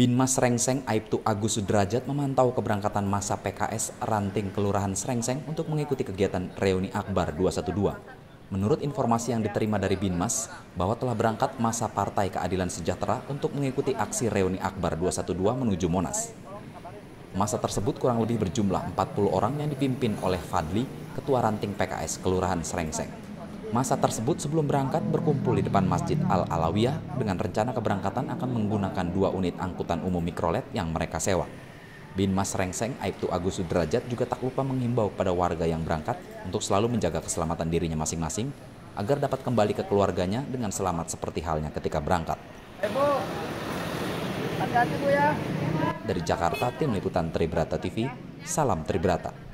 Binmas Srengseng Aibtu Agus Sudrajat memantau keberangkatan masa PKS Ranting Kelurahan Srengseng untuk mengikuti kegiatan reuni Akbar 212. Menurut informasi yang diterima dari Binmas, bahwa telah berangkat masa Partai Keadilan Sejahtera untuk mengikuti aksi reuni Akbar 212 menuju Monas. Masa tersebut kurang lebih berjumlah 40 orang yang dipimpin oleh Fadli, Ketua Ranting PKS Kelurahan Srengseng. Masa tersebut sebelum berangkat berkumpul di depan Masjid Al-Alawiyah dengan rencana keberangkatan akan menggunakan dua unit angkutan umum mikrolet yang mereka sewa. Bin Mas Rengseng Aibtu Agus Sudrajat juga tak lupa menghimbau pada warga yang berangkat untuk selalu menjaga keselamatan dirinya masing-masing agar dapat kembali ke keluarganya dengan selamat seperti halnya ketika berangkat. hati-hati Bu ya. Dari Jakarta, Tim Liputan Tribrata TV, Salam Tribrata.